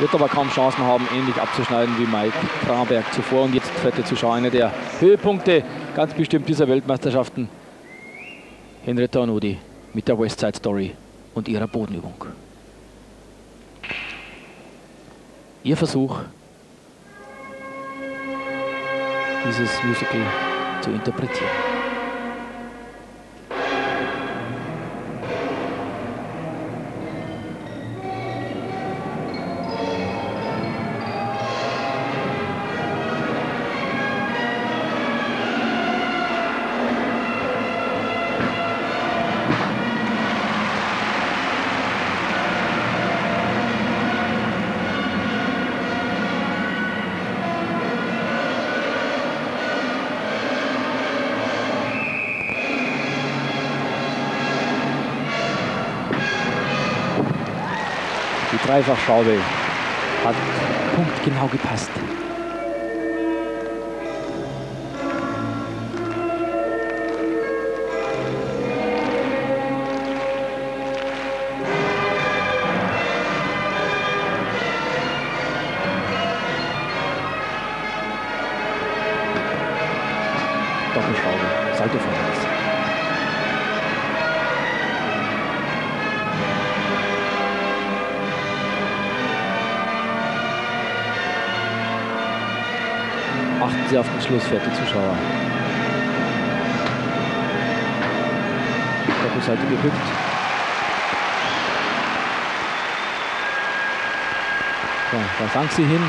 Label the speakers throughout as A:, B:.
A: wird aber kaum Chancen haben, ähnlich abzuschneiden wie Mike Kramberg zuvor. Und jetzt, verehrte Zuschauer, einer der Höhepunkte ganz bestimmt dieser Weltmeisterschaften. Henrietta Onodi mit der Westside Story und ihrer Bodenübung. Ihr Versuch, dieses Musical zu interpretieren. Dreifachschraube hat punktgenau gepasst. Doppelschraube, Salto vorwärts. Achten Sie auf den Schluss, verehrte Zuschauer. Doppelseite gebückt. So, da sank sie hin.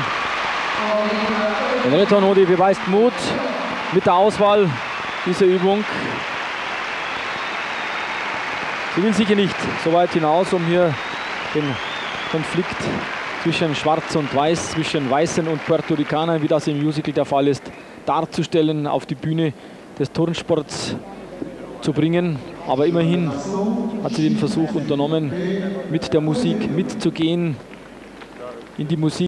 A: Henrietta Nodi beweist Mut mit der Auswahl dieser Übung. Sie will sicher nicht so weit hinaus, um hier den Konflikt zwischen Schwarz und Weiß, zwischen Weißen und Puerto Ricanern, wie das im Musical der Fall ist, darzustellen, auf die Bühne des Turnsports zu bringen. Aber immerhin hat sie den Versuch unternommen, mit der Musik mitzugehen, in die Musik